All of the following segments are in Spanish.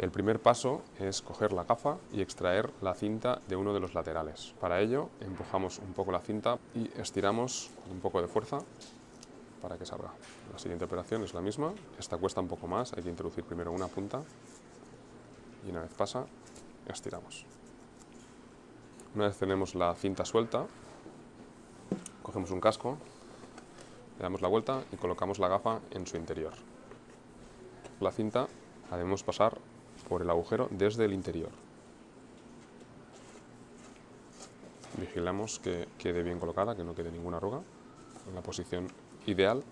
El primer paso es coger la gafa y extraer la cinta de uno de los laterales. Para ello empujamos un poco la cinta y estiramos con un poco de fuerza para que salga. La siguiente operación es la misma, esta cuesta un poco más, hay que introducir primero una punta y una vez pasa, estiramos. Una vez tenemos la cinta suelta, cogemos un casco, le damos la vuelta y colocamos la gafa en su interior. La cinta la debemos pasar por el agujero desde el interior. Vigilamos que quede bien colocada, que no quede ninguna arruga. La posición ideal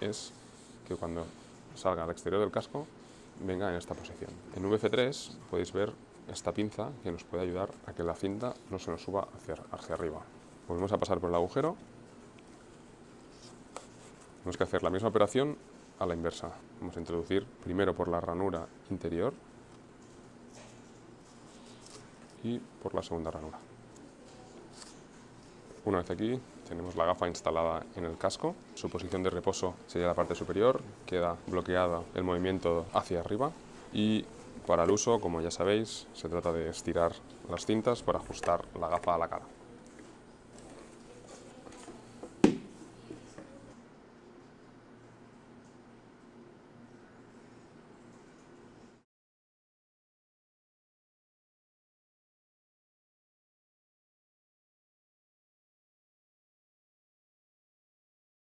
es que cuando salga al exterior del casco venga en esta posición. En VF3 podéis ver esta pinza que nos puede ayudar a que la cinta no se nos suba hacia, hacia arriba. Volvemos a pasar por el agujero. Tenemos que hacer la misma operación a la inversa. Vamos a introducir primero por la ranura interior y por la segunda ranura. Una vez aquí tenemos la gafa instalada en el casco. Su posición de reposo sería la parte superior, queda bloqueada el movimiento hacia arriba y para el uso, como ya sabéis, se trata de estirar las cintas para ajustar la gafa a la cara.